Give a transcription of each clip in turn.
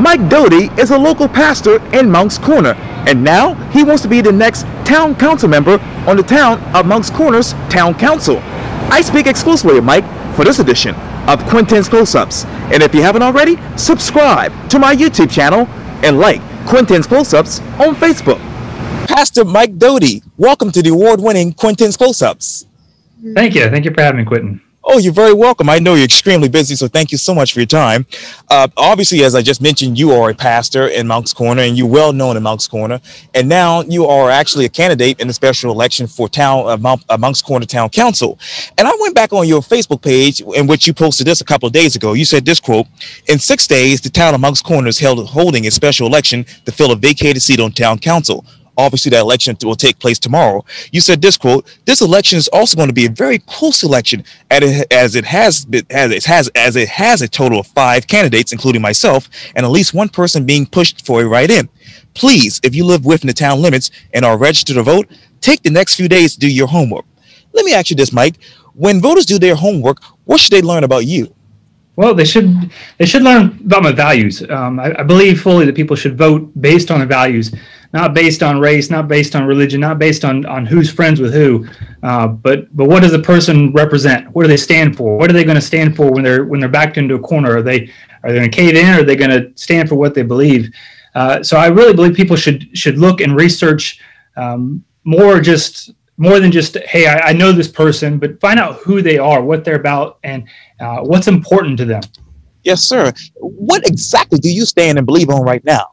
Mike Doty is a local pastor in Moncks Corner, and now he wants to be the next town council member on the town of Moncks Corner's town council. I speak exclusively with Mike for this edition of Quintin's Close-Ups, and if you haven't already, subscribe to my YouTube channel and like Quintin's Close-Ups on Facebook. Pastor Mike Doty, welcome to the award-winning Quintin's Close-Ups. Thank you. Thank you for having me, Quintin. Oh, you're very welcome. I know you're extremely busy, so thank you so much for your time. Uh, obviously, as I just mentioned, you are a pastor in Moncks Corner, and you're well known in Moncks Corner. And now you are actually a candidate in the special election for town uh, Mount, uh, Corner Town Council. And I went back on your Facebook page, in which you posted this a couple of days ago. You said this quote: "In six days, the town of Moncks Corner is held holding a special election to fill a vacated seat on town council." Obviously that election will take place tomorrow. You said this quote: "This election is also going to be a very close election, as it has as it has as it has a total of five candidates, including myself, and at least one person being pushed for a write-in. Please, if you live within the town limits and are registered to vote, take the next few days to do your homework. Let me ask you this, Mike: When voters do their homework, what should they learn about you?" Well, they should they should learn about my values. Um, I, I believe fully that people should vote based on their values not based on race, not based on religion, not based on, on who's friends with who, uh, but but what does the person represent? What do they stand for? What are they going to stand for when they're when they're backed into a corner? Are they are they going to cave in? Or are they going to stand for what they believe? Uh, so I really believe people should should look and research um, more just more than just hey I, I, know this person, but find out who they are, what they're about, and uh, what's important to them. Yes, sir. What exactly do you stand and believe on right now?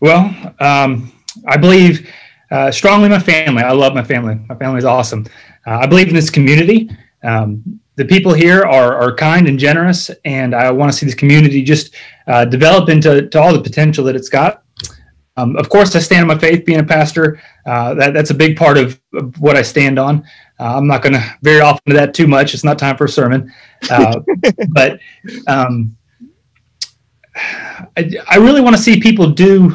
Well, um, I believe uh, strongly in my family. I love my family. My family is awesome. Uh, I believe in this community. Um, the people here are, are kind and generous, and I want to see this community just uh, develop into to all the potential that it's got. Um, of course, I stand on my faith. Being a pastor, uh, that, that's a big part of, of what I stand on. Uh, I'm not going to very often do that too much. It's not time for a sermon, uh, but um, I, I really want to see people do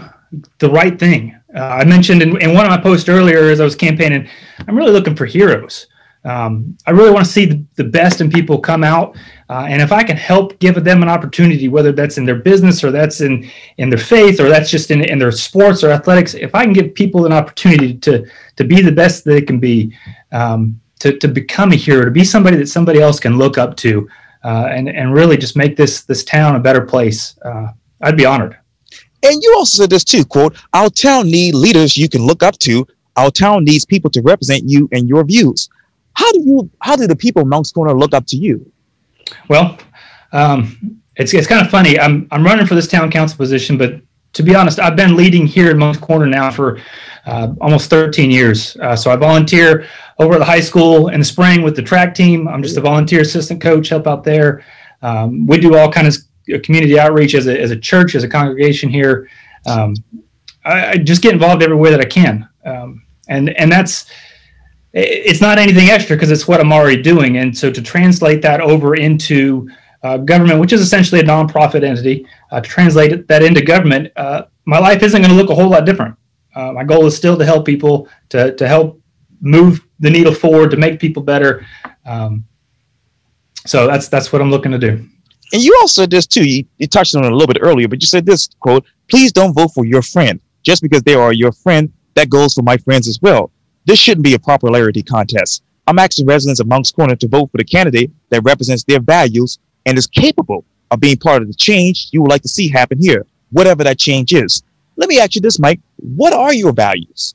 the right thing. Uh, I mentioned in, in, one of my posts earlier as I was campaigning, I'm really looking for heroes. Um, I really want to see the, the, best in people come out, uh, and if I can help give them an opportunity, whether that's in their business or that's in in their faith or that's just in, in their sports or athletics, if I can give people an opportunity to to be the best they can be, um, to to become a hero, to be somebody that somebody else can look up to, uh, and and really just make this this town a better place, uh, I'd be honored. And you also said this too, quote, our town need leaders you can look up to. Our town needs people to represent you and your views. How do you how do the people of Moncks Corner look up to you? Well, um, it's, it's kind of funny. I'm, I'm running for this town council position, but to be honest, I've been leading here in Moncks Corner now for uh, almost 13 years. Uh, so I volunteer over at the high school in the spring with the track team. I'm just a volunteer assistant coach, help out there. Um, we do all kinds community outreach as a, as a church, as a congregation here. Um, I, I, just get involved every way that I can. Um, and, and that's, it's not anything extra because it's what I'm already doing. And so to translate that over into uh, government, which is essentially a nonprofit entity, uh, to translate that into government, uh, my life isn't going to look a whole lot different. Uh, my goal is still to help people, to, to help move the needle forward, to make people better. Um, so that's that's what I'm looking to do. And you also said this too. You, you touched on it a little bit earlier, but you said this quote: "Please don't vote for your friend just because they are your friend. That goes for my friends as well. This shouldn't be a popularity contest. I'm asking residents of Moncks Corner to vote for the candidate that represents their values and is capable of being part of the change you would like to see happen here, whatever that change is. Let me ask you this, Mike. What are your values?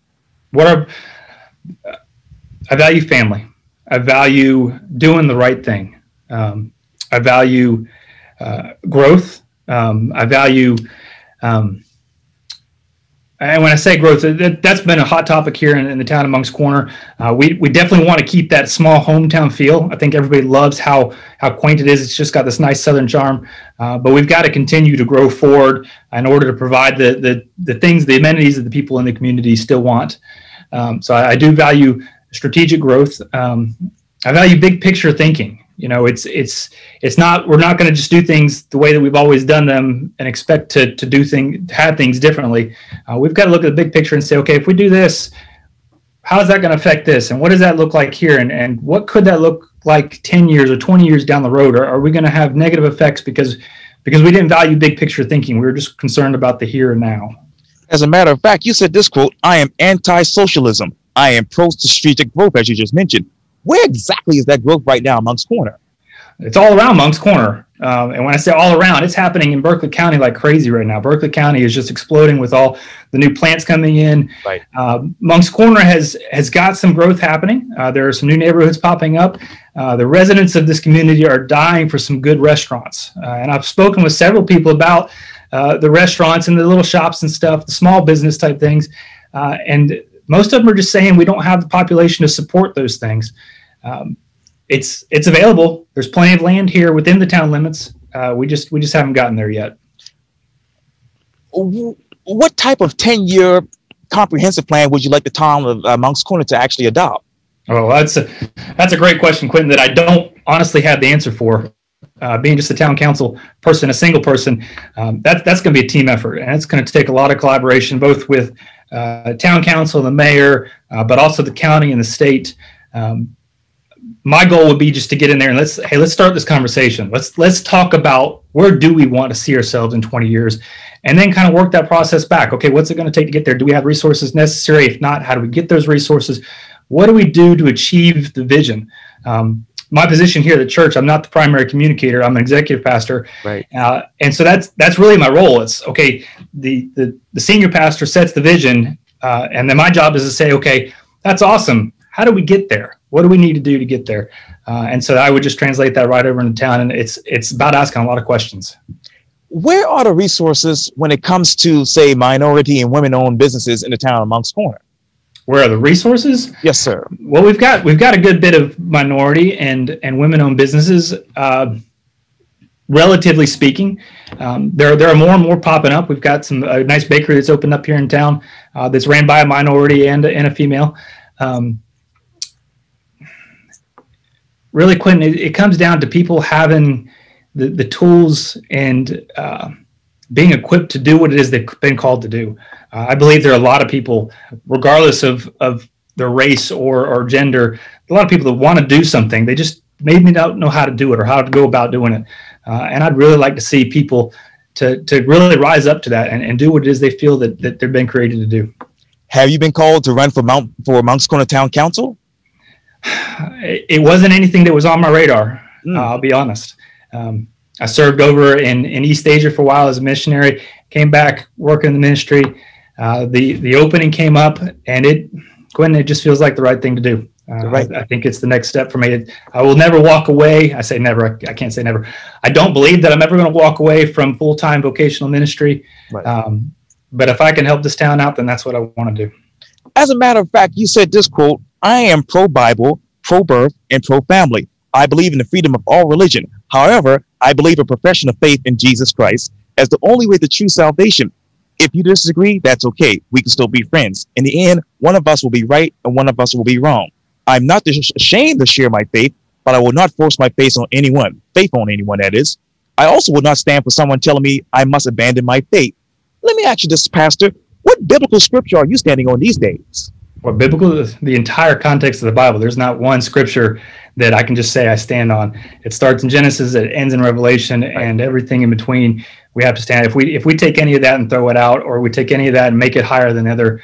What are I value family. I value doing the right thing. Um, I value uh, growth. Um, I value, um, and when I say growth, that, has been a hot topic here in, in the town of Moncks Corner. Uh, we, we definitely want to keep that small hometown feel. I think everybody loves how how quaint it is. It's just got this nice southern charm. Uh, but we've got to continue to grow forward in order to provide the the, the things, the amenities that the people in the community still want. Um, so I, I, do value strategic growth. Um, I value big picture thinking. You know, it's it's it's not we're not going to just do things the way that we've always done them and expect to to do things have things differently. Uh, we've got to look at the big picture and say, okay, if we do this, how is that going to affect this, and what does that look like here, and and what could that look like ten years or twenty years down the road? Are, are we going to have negative effects because because we didn't value big picture thinking. We were just concerned about the here and now. As a matter of fact, you said this quote, I am anti socialism. I am pro strategic growth, as you just mentioned. Where exactly is that growth right now amongst Corner? It's all around Moncks Corner. Um, and when I say all around, it's happening in Berkeley County like crazy right now. Berkeley County is just exploding with all the new plants coming in. Right. Uh, Moncks Corner has has got some growth happening. Uh, there are some new neighborhoods popping up. Uh, the residents of this community are dying for some good restaurants. Uh, and I've spoken with several people about uh, the restaurants and the little shops and stuff, the small business type things. Uh, and most of them are just saying we don't have the population to support those things. Um, it's it's available. There's plenty of land here within the town limits. Uh, we just we just haven't gotten there yet. What type of ten year comprehensive plan would you like the town of uh, Moncks Corner to actually adopt? Oh, that's a that's a great question, Quintin. That I don't honestly have the answer for. Uh, being just a town council person, a single person, um, that, that's going to be a team effort, and it's going to take a lot of collaboration, both with town council, and the mayor, uh, but also the county and the state. Um, my goal would be just to get in there and let's hey let's start this conversation. Let's let's talk about where do we want to see ourselves in 20 years and then kind of work that process back. Okay what's it going to take to get there? Do we have resources necessary? If not how do we get those resources? What do we do to achieve the vision? Um, my position here at the church i'm not the primary communicator i'm an executive pastor right uh, and so that's that's really my role it's okay the the, the senior pastor sets the vision uh, and then my job is to say okay that's awesome how do we get there what do we need to do to get there? Uh, and so I would just translate that right over into town, and it's it's about asking a lot of questions. Where are the resources when it comes to say minority and women-owned businesses in the town of Moncks Corner? Where are the resources? Yes, sir. Well, we've got we've got a good bit of minority and and women-owned businesses. Uh, relatively speaking, um, there there are more and more popping up. We've got some a nice bakery that's opened up here in town uh, that's ran by a minority and and a female. Um, really, Quintin, it, it, comes down to people having the, the tools and uh, being equipped to do what it is they've been called to do. Uh, I believe there are a lot of people, regardless of, of their race or, or gender, a lot of people that want to do something. They just maybe don't know how to do it or how to go about doing it. Uh, and I'd really like to see people to, to really rise up to that and, and do what it is they feel that, that they've been created to do. Have you been called to run for Mount for Moncks Corner Town Council? it wasn't anything that was on my radar. Mm. Uh, I'll be honest. Um, I served over in, in East Asia for a while as a missionary. Came back working in the ministry. Uh, the the opening came up, and it Quintin, it just feels like the right thing to do. Uh, right. I, I, think it's the next step for me. I will never walk away. I say never. I, I can't say never. I don't believe that I'm ever going to walk away from full time vocational ministry. Right. Um, but if I can help this town out, then that's what I want to do. As a matter of fact, you said this quote I am pro Bible, pro birth, and pro family. I believe in the freedom of all religion. However, I believe a profession of faith in Jesus Christ as the only way to true salvation. If you disagree, that's okay. We can still be friends. In the end, one of us will be right and one of us will be wrong. I'm not ashamed to share my faith, but I will not force my faith on anyone, faith on anyone, that is. I also will not stand for someone telling me I must abandon my faith. Let me ask you this, Pastor. What biblical scripture are you standing on these days? Well, biblical, the entire context of the Bible. There's not one scripture that I can just say I stand on. It starts in Genesis, it ends in Revelation, right. and everything in between. We have to stand. If we if we take any of that and throw it out, or we take any of that and make it higher than other,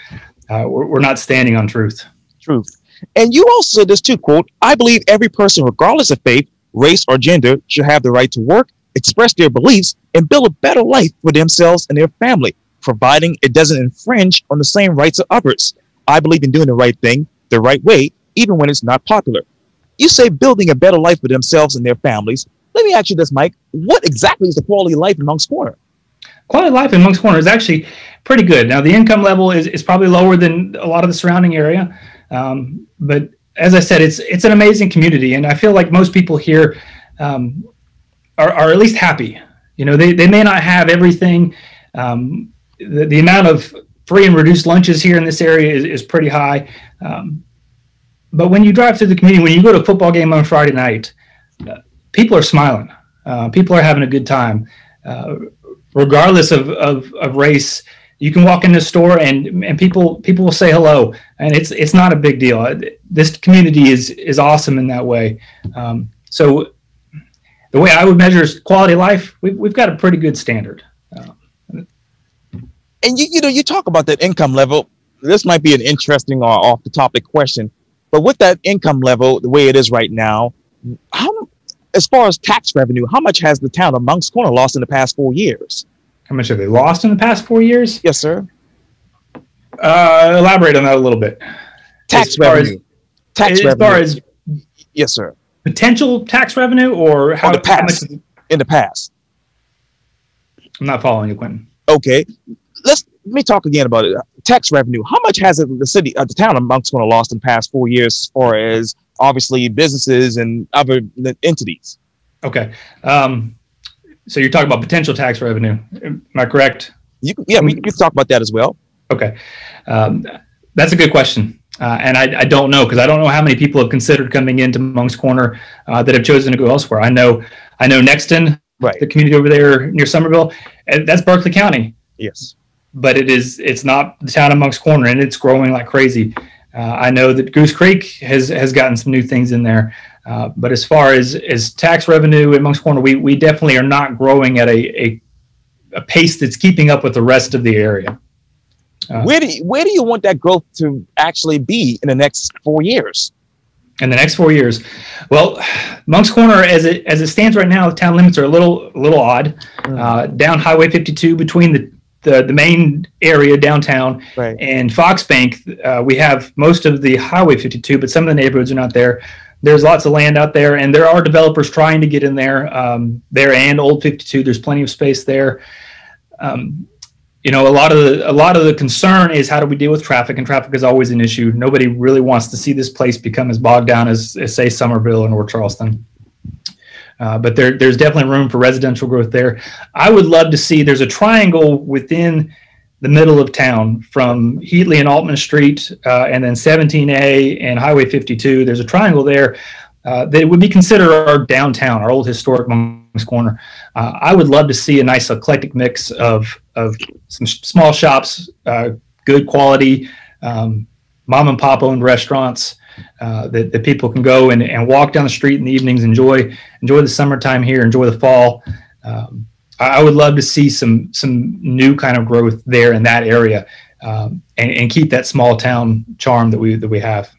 uh, we're, we're not standing on truth. Truth. And you also said this too, quote, I believe every person, regardless of faith, race, or gender, should have the right to work, express their beliefs, and build a better life for themselves and their family, providing it doesn't infringe on the same rights of others. I believe in doing the right thing the right way, even when it's not popular. You say building a better life for themselves and their families. Let me ask you this, Mike. What exactly is the quality of life in Moncks Corner? Quality of life in Moncks Corner is actually pretty good. Now, the income level is, is probably lower than a lot of the surrounding area. Um, but as I said, it's it's an amazing community. And I feel like most people here um, are, are at least happy. You know, they, they may not have everything. Um, the, the amount of free and reduced lunches here in this area is, is pretty high. Um, but when you drive through the community, when you go to a football game on Friday night, uh, people are smiling. Uh, people are having a good time. Uh, regardless of, of, of, race, you can walk in the store and, and people people will say hello, and it's it's not a big deal. This community is is awesome in that way. Um, so the way I would measure quality of life, we've, we've got a pretty good standard. Uh, and you, you know, you talk about that income level. This might be an interesting or off the topic question, but with that income level, the way it is right now, how, as far as tax revenue, how much has the town of Moncks Corner lost in the past four years? How much have they lost in the past four years? Yes, sir. Uh, elaborate on that a little bit. Tax as revenue. As, tax as revenue. far as yes, sir. potential tax revenue, or how, the how much? In the past. I'm not following you, Quintin. Okay. Let's let me talk again about it. Tax revenue. How much has it, the city, uh, the town of Moncks Corner lost in the past four years, as far as obviously businesses and other entities? Okay. Um, so you're talking about potential tax revenue. Am I correct? You, yeah, we can talk about that as well. Okay. Um, that's a good question. Uh, and I, I don't know because I don't know how many people have considered coming into Moncks Corner uh, that have chosen to go elsewhere. I know, I know Nexton, Right. the community over there near Summerville, and that's Berkeley County. Yes. But it is, it's not the town of Moncks Corner, and it's growing like crazy. Uh, I know that Goose Creek has has gotten some new things in there. Uh, but as far as as tax revenue in Moncks Corner, we we definitely are not growing at a, a a pace that's keeping up with the rest of the area. Uh, where do you, where do you want that growth to actually be in the next four years? in the next four years. Well, Moncks Corner, as it as it stands right now, the town limits are a little a little odd. Uh, down Highway 52 between the, the the main area downtown Right. and Fox Bank, uh, we have most of the Highway 52, but some of the neighborhoods are not there. There's lots of land out there, and there are developers trying to get in there. Um, there and Old 52, there's plenty of space there. Um, you know, a lot of the a lot of the concern is how do we deal with traffic, and traffic is always an issue. Nobody really wants to see this place become as bogged down as, as say Summerville or North Charleston. Uh, but there, there's definitely room for residential growth there. I would love to see there's a triangle within the middle of town from Heatley and Altman Street, uh, and then 17A and Highway 52. There's a triangle there uh, that would be considered our downtown, our old historic Moncks Corner. Uh, I would love to see a nice eclectic mix of of some sh- small shops, uh, good quality, um, mom and pop owned restaurants. Uh, that, that people can go and, and walk down the street in the evenings, enjoy enjoy the summertime here, enjoy the fall. Um, I I would love to see some some new kind of growth there in that area, um, and, and keep that small town charm that we that we have.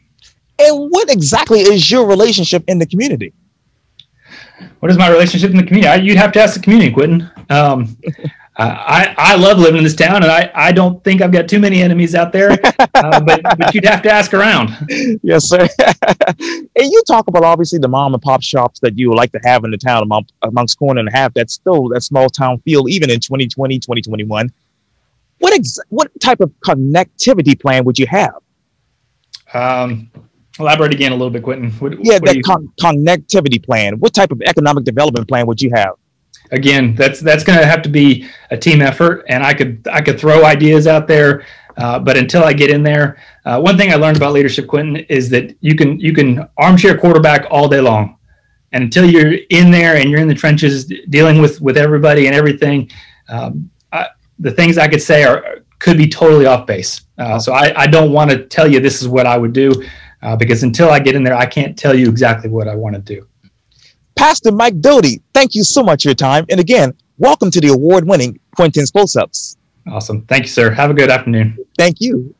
And what exactly is your relationship in the community? What is my relationship in the community? I, you'd have to ask the community, Quintin. Um, I, I love living in this town, and I, I don't think I've got too many enemies out there. Uh, but but you'd have to ask around. yes, sir. and you talk about obviously the mom and pop shops that you would like to have in the town Mount, amongst Corner and a half. that still that small town feel even in 2020, 2021. What ex- what type of connectivity plan would you have? Um, elaborate again a little bit, Quintin. What, Yeah, what that you- con- connectivity plan. What type of economic development plan would you have? Again, that's that's going to have to be a team effort, and I could I could throw ideas out there, uh, but until I get in there, uh, one thing I learned about leadership, Quintin, is that you can you can armchair quarterback all day long, and until you're in there and you're in the trenches dealing with with everybody and everything, um, I, the things I could say are could be totally off base. Uh, so I, I don't want to tell you this is what I would do. Uh, because until I get in there, I can't tell you exactly what I want to do. Pastor Mike Doty, thank you so much for your time. And again, welcome to the award winning Quintin's Close Ups. Awesome. Thank you, sir. Have a good afternoon. Thank you.